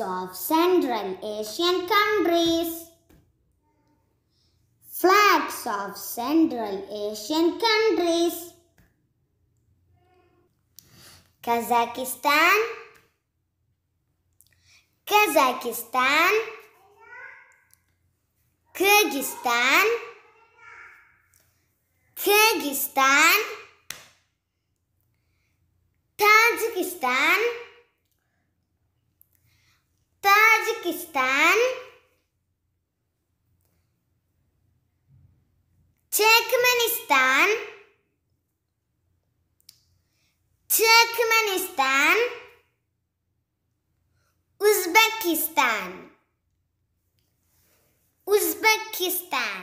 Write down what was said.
Of Central Asian countries. Flags of Central Asian countries. Kazakhstan, Kazakhstan, Kyrgyzstan, Kyrgyzstan, Tajikistan, Tajikistan, Turkmenistan, Turkmenistan, Uzbekistan, Uzbekistan.